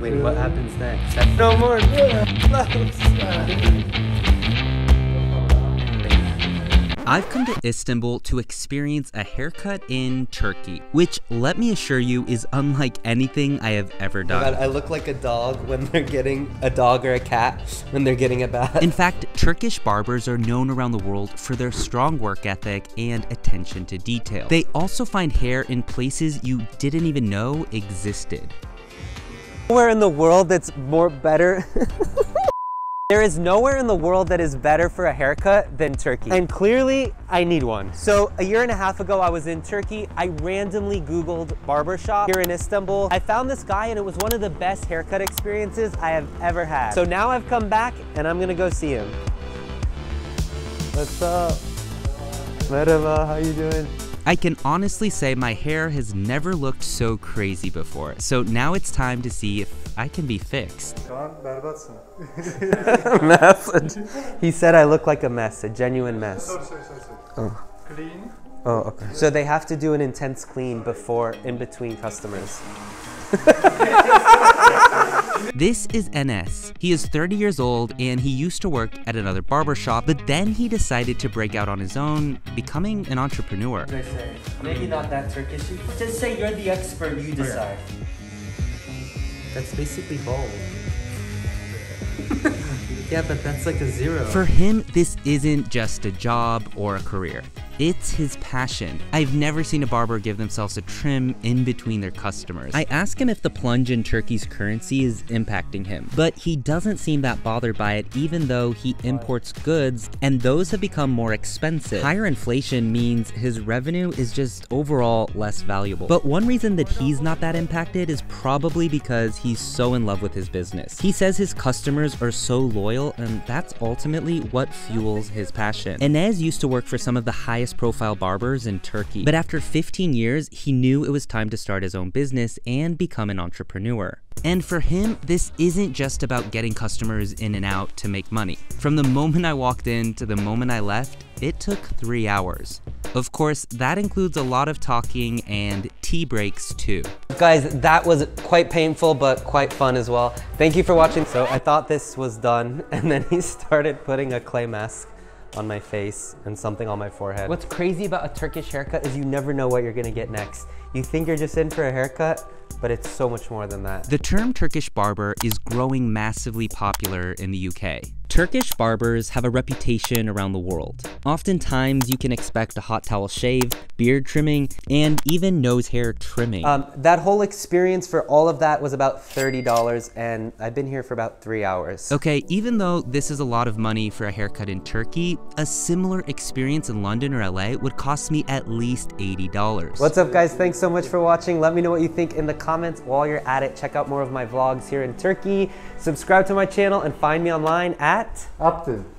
Wait, what happens next? no more. I've come to Istanbul to experience a haircut in Turkey, which, let me assure you, is unlike anything I have ever oh done. God, I look like a dog when they're getting a dog or a cat when they're getting a bath. In fact, Turkish barbers are known around the world for their strong work ethic and attention to detail. They also find hair in places you didn't even know existed. Where in the world that's more better There is nowhere in the world that is better for a haircut than Turkey. And clearly, I need one. So a year and a half ago, I was in Turkey. I randomly Googled barbershop here in Istanbul. I found this guy and it was one of the best haircut experiences I have ever had. So now I've come back and I'm gonna go see him. What's up? Merhaba, how you doing? I can honestly say my hair has never looked so crazy before, so now it's time to see if I can be fixed. mess. He said I look like a mess, a genuine mess. Sorry, sorry, sorry. sorry. Oh. Clean. Oh, okay. So they have to do an intense clean before, in between customers. This is Enes. He is 30 years old and he used to work at another barbershop, but then he decided to break out on his own, becoming an entrepreneur. I say? Maybe not that Turkish. Just say you're the expert, you oh, decide. That's basically bold. yeah, but that's like a zero. For him, this isn't just a job or a career. It's his passion. I've never seen a barber give themselves a trim in between their customers. I ask him if the plunge in Turkey's currency is impacting him, but he doesn't seem that bothered by it even though he imports goods and those have become more expensive. Higher inflation means his revenue is just overall less valuable. But one reason that he's not that impacted is probably because he's so in love with his business. He says his customers are so loyal and that's ultimately what fuels his passion. Enes used to work for some of the highest profile barbers in Turkey. But after 15 years, he knew it was time to start his own business and become an entrepreneur. And for him, this isn't just about getting customers in and out to make money. From the moment I walked in to the moment I left, it took three hours. Of course, that includes a lot of talking and tea breaks too. Guys, that was quite painful, but quite fun as well. Thank you for watching. So I thought this was done, and then he started putting a clay mask on my face and something on my forehead. What's crazy about a Turkish haircut is you never know what you're gonna get next. You think you're just in for a haircut, but it's so much more than that. The term Turkish barber is growing massively popular in the UK. Turkish barbers have a reputation around the world. Oftentimes, you can expect a hot towel shave, beard trimming, and even nose hair trimming. Um, that whole experience for all of that was about $30, and I've been here for about three hours. Okay, even though this is a lot of money for a haircut in Turkey, a similar experience in London or LA would cost me at least $80. What's up guys, thanks so much for watching. Let me know what you think in the comments while you're at it. Check out more of my vlogs here in Turkey. Subscribe to my channel and find me online at at.